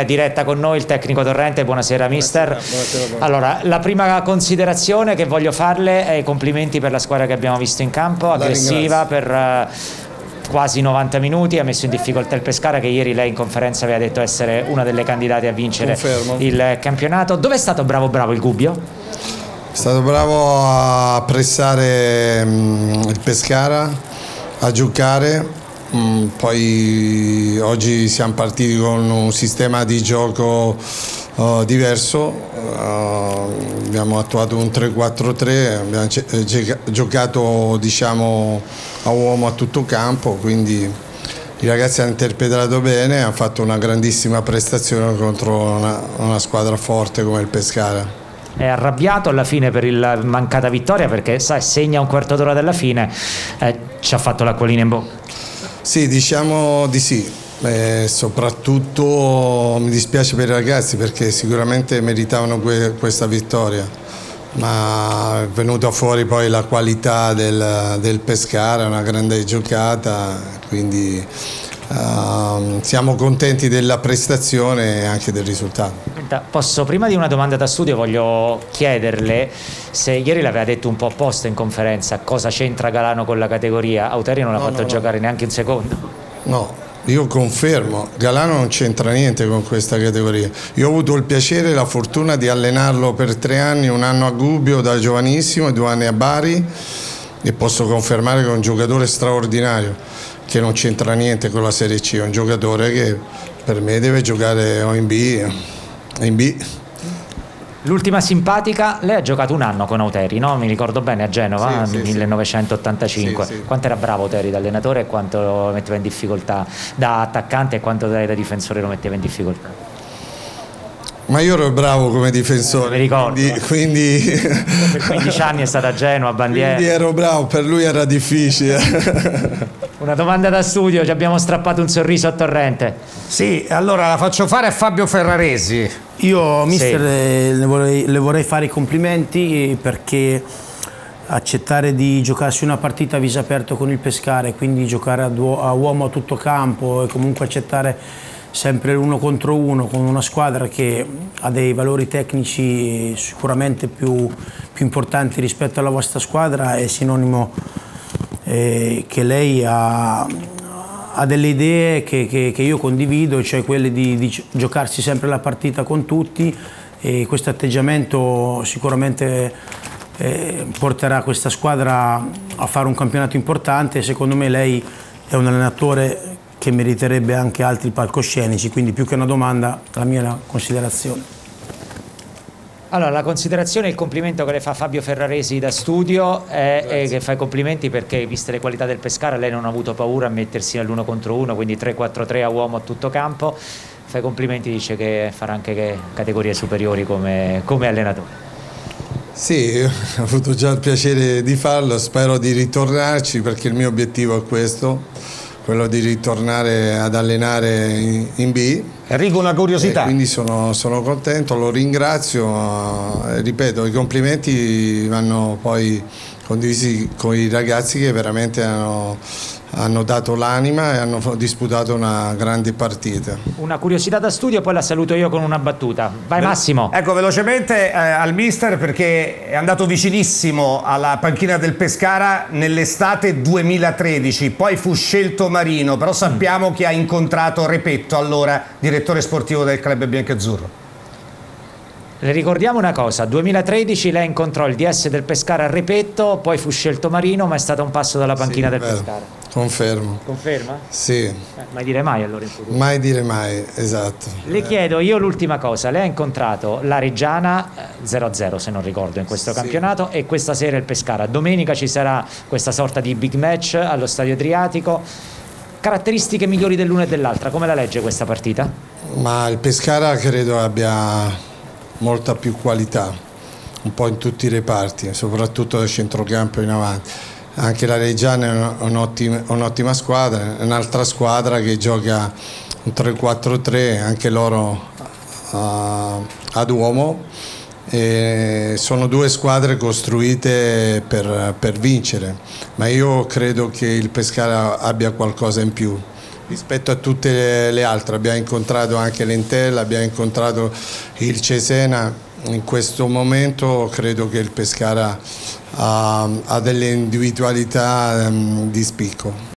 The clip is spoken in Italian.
in diretta con noi il tecnico Torrente, buonasera mister. Buonasera, buonasera. Allora, la prima considerazione che voglio farle è i complimenti per la squadra che abbiamo visto in campo, aggressiva per uh, quasi 90 minuti, ha messo in difficoltà il Pescara che ieri lei in conferenza aveva detto essere una delle candidate a vincere Confermo. il campionato. Dove è stato bravo bravo il Gubbio? È stato bravo a pressare um, il Pescara, a giocare Mm, poi oggi siamo partiti con un sistema di gioco uh, diverso, uh, abbiamo attuato un 3-4-3, abbiamo eh, giocato diciamo, a uomo a tutto campo, quindi i ragazzi hanno interpretato bene, hanno fatto una grandissima prestazione contro una, una squadra forte come il Pescara. È arrabbiato alla fine per la mancata vittoria perché sai, segna un quarto d'ora della fine eh, ci ha fatto l'acquolina in bocca sì, diciamo di sì. Eh, soprattutto mi dispiace per i ragazzi perché sicuramente meritavano que questa vittoria ma è venuta fuori poi la qualità del, del Pescara, una grande giocata, quindi uh, siamo contenti della prestazione e anche del risultato. Posso, prima di una domanda da studio voglio chiederle se ieri l'aveva detto un po' apposta in conferenza cosa c'entra Galano con la categoria, Auteri non l'ha no, fatto no, giocare no. neanche un secondo. No, io confermo, Galano non c'entra niente con questa categoria. Io ho avuto il piacere e la fortuna di allenarlo per tre anni, un anno a Gubbio da giovanissimo e due anni a Bari e posso confermare che è un giocatore straordinario che non c'entra niente con la Serie C, è un giocatore che per me deve giocare o in B, in B L'ultima simpatica, lei ha giocato un anno con Auteri, no? mi ricordo bene, a Genova, sì, sì, 1985. Sì, quanto era bravo Auteri da allenatore e quanto lo metteva in difficoltà da attaccante e quanto da difensore lo metteva in difficoltà? Ma io ero bravo come difensore. Mi ricordo. Quindi, quindi... per 15 anni è stata a Genova, bandiera. Quindi ero bravo, per lui era difficile. Una domanda da studio, ci abbiamo strappato un sorriso a Torrente. Sì, allora la faccio fare a Fabio Ferraresi. Io, mister, sì. le, vorrei, le vorrei fare i complimenti perché accettare di giocarsi una partita a viso aperto con il Pescare, quindi giocare a, a uomo a tutto campo e comunque accettare sempre l'uno contro uno con una squadra che ha dei valori tecnici sicuramente più, più importanti rispetto alla vostra squadra è sinonimo eh, che lei ha, ha delle idee che, che, che, io condivido, cioè quelle di, di, giocarsi sempre la partita con tutti e questo atteggiamento sicuramente eh, porterà questa squadra a fare un campionato importante. Secondo me lei è un allenatore che meriterebbe anche altri palcoscenici, quindi più che una domanda la mia è una considerazione. Allora, la considerazione e il complimento che le fa Fabio Ferraresi da studio è, è, che fa i complimenti perché, viste le qualità del Pescara, lei non ha avuto paura a mettersi nell'uno contro uno, quindi 3-4-3 a uomo a tutto campo. Fa i complimenti, dice che farà anche categorie superiori come, come allenatore. Sì, ho avuto già il piacere di farlo, spero di ritornarci perché il mio obiettivo è questo quello di ritornare ad allenare in, in B. Enrico, una curiosità. E quindi sono, sono, contento, lo ringrazio, eh, ripeto, i complimenti vanno poi condivisi con i ragazzi che veramente hanno hanno dato l'anima e hanno disputato una grande partita. Una curiosità da studio, poi la saluto io con una battuta. Vai Massimo. Ecco, velocemente eh, al mister perché è andato vicinissimo alla panchina del Pescara nell'estate 2013, poi fu scelto Marino, però sappiamo mm. che ha incontrato Repetto, allora direttore sportivo del club biancazzurro. Le ricordiamo una cosa, 2013 lei incontrò il DS del Pescara a Repetto, poi fu scelto Marino, ma è stato un passo dalla panchina sì, del vero. Pescara. Confermo. Conferma? Sì. Eh, mai dire mai allora in futuro. Mai dire mai, esatto. Le chiedo io l'ultima cosa, lei ha incontrato la Reggiana 0-0 eh, se non ricordo in questo sì. campionato e questa sera il Pescara. Domenica ci sarà questa sorta di big match allo Stadio Adriatico. Caratteristiche migliori dell'una e dell'altra, come la legge questa partita? Ma il Pescara credo abbia molta più qualità, un po' in tutti i reparti, soprattutto da centrocampo in avanti. Anche la Reggiana è un'ottima, un'ottima squadra, è un'altra squadra che gioca un 3-4-3, anche loro uh, ad uomo. E sono due squadre costruite per, per, vincere, ma io credo che il Pescara abbia qualcosa in più rispetto a tutte le altre, abbiamo incontrato anche l'Entella, abbiamo incontrato il Cesena, in questo momento credo che il Pescara ha, ha delle individualità um, di spicco.